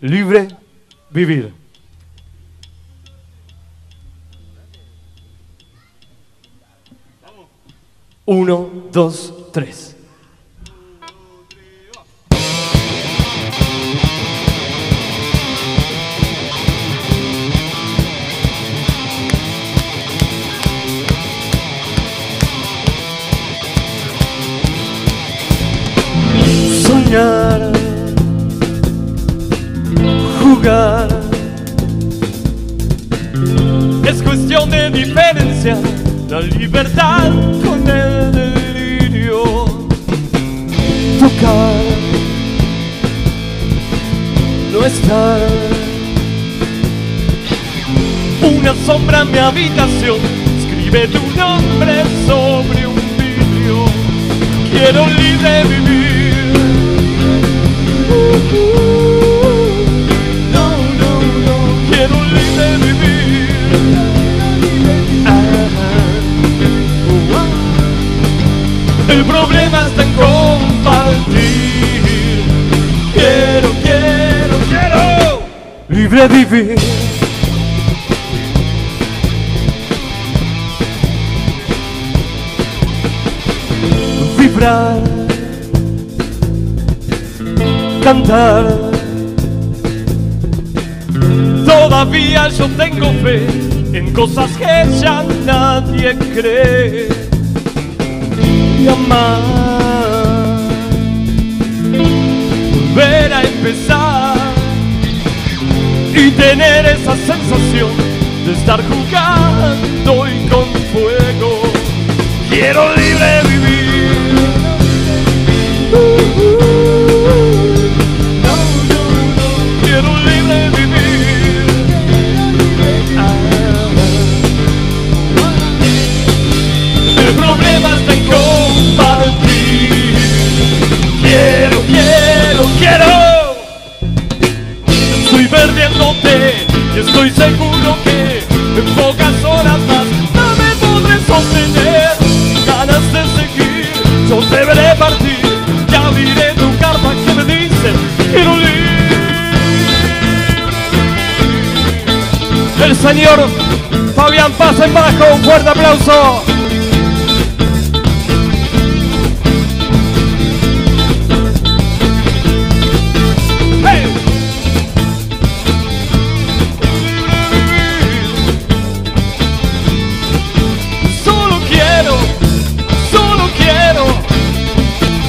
libre vivir. Uno, dos, tres. Soñar, cuestión de diferencia la libertad con el delirio. Tocar, no estar. Una sombra en mi habitación, escribe tu nombre sobre un vidrio. Quiero El problema está en compartir. Quiero, quiero, quiero. Libre vivir. Vibrar. Cantar. Todavía yo tengo fe en cosas que ya nadie cree y amar. Volver a empezar y tener esa sensación de estar jugando y con fuego. Quiero Estoy perdiéndote y estoy seguro que en pocas horas más no me podré sostener. Ganas de seguir, yo deberé partir. Ya abriré tu carta que me dice quiero libre. El señor Fabián Paz en bajo, un fuerte aplauso.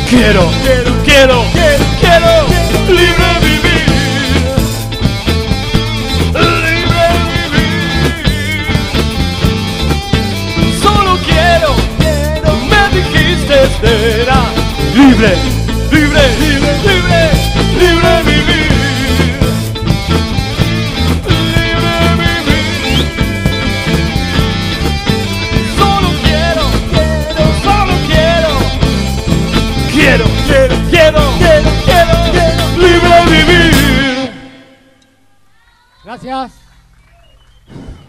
Quiero, quiero, quiero, quiero, quiero, libre vivir, libre vivir. Solo quiero, quiero, me dijiste será libre, libre, libre, libre,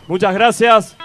Muchas gracias.